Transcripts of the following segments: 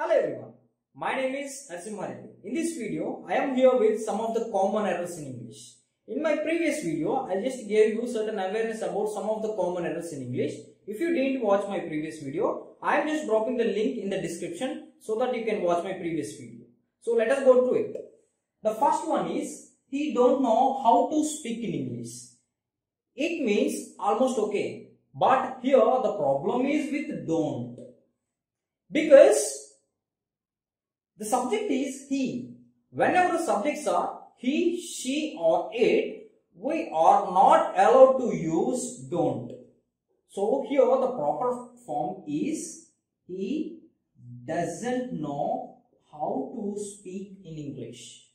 Hello everyone, my name is Narasimha. In this video, I am here with some of the common errors in English. In my previous video, I just gave you certain awareness about some of the common errors in English. If you didn't watch my previous video, I am just dropping the link in the description so that you can watch my previous video. So let us go through it. The first one is, he don't know how to speak in English. It means almost okay. But here the problem is with don't. Because the subject is he. Whenever the subjects are he, she or it, we are not allowed to use don't. So here the proper form is he doesn't know how to speak in English.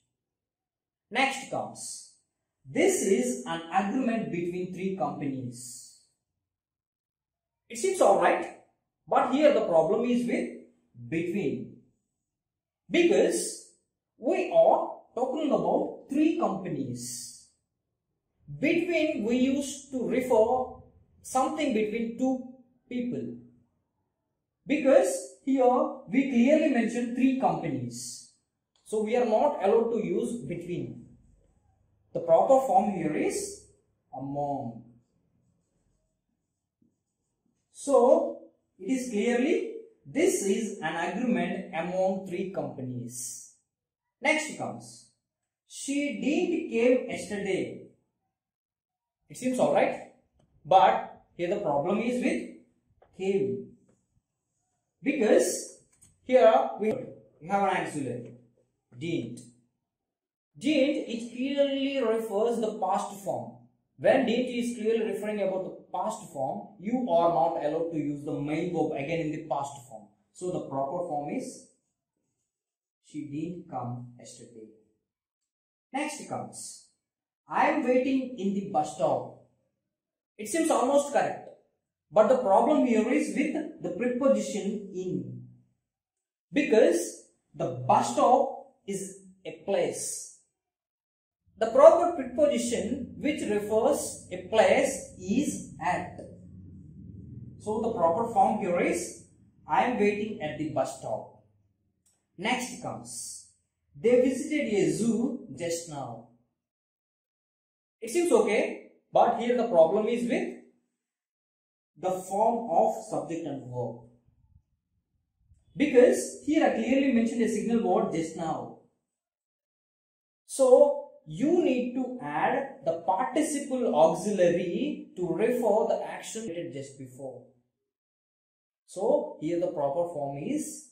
Next comes this is an agreement between three companies. It seems alright, but here the problem is with between. Because we are talking about three companies. Between we used to refer something between two people. Because here we clearly mention three companies. So we are not allowed to use between. The proper form here is among. So it is clearly this is an agreement among three companies. Next comes she didn't came yesterday. It seems alright, but here the problem is with came because here we have an auxiliary didn't. Didn't it clearly refers the past form. When didn't is clearly referring about the past form, you are not allowed to use the main verb again in the past form. So the proper form is she didn't come yesterday. Next comes I am waiting in the bus stop. It seems almost correct. But the problem here is with the preposition in. Because the bus stop is a place. The proper preposition which refers a place is at. So the proper form here is I am waiting at the bus stop. Next comes they visited a zoo just now. It seems okay, but here the problem is with the form of subject and verb. Because here I clearly mentioned a signal word just now. So you need to add the participle auxiliary to refer the action did just before. So here the proper form is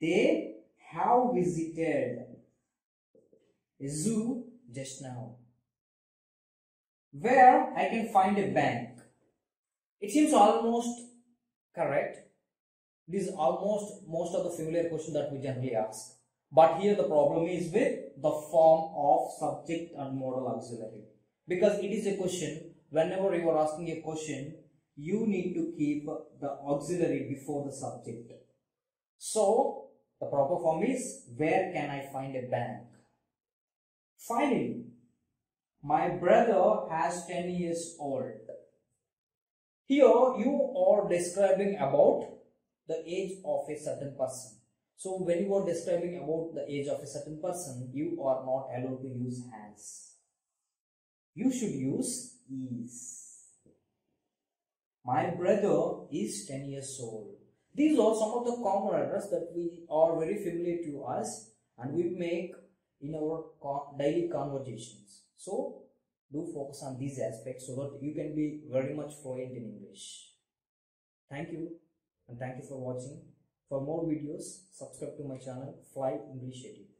they have visited a zoo just now. Where I can find a bank. It seems almost correct. It is almost most of the familiar question that we generally ask. But here the problem is with the form of subject and modal auxiliary. Because it is a question, whenever you are asking a question, you need to keep the auxiliary before the subject. So, the proper form is, where can I find a bank? Finally, my brother has 10 years old. Here you are describing about the age of a certain person. So when you are describing about the age of a certain person, you are not allowed to use has. You should use is. My brother is 10 years old. These are some of the common errors that we are very familiar to us and we make in our daily conversations. So do focus on these aspects so that you can be very much fluent in English. Thank you and thank you for watching. For more videos, subscribe to my channel Fly English Edu.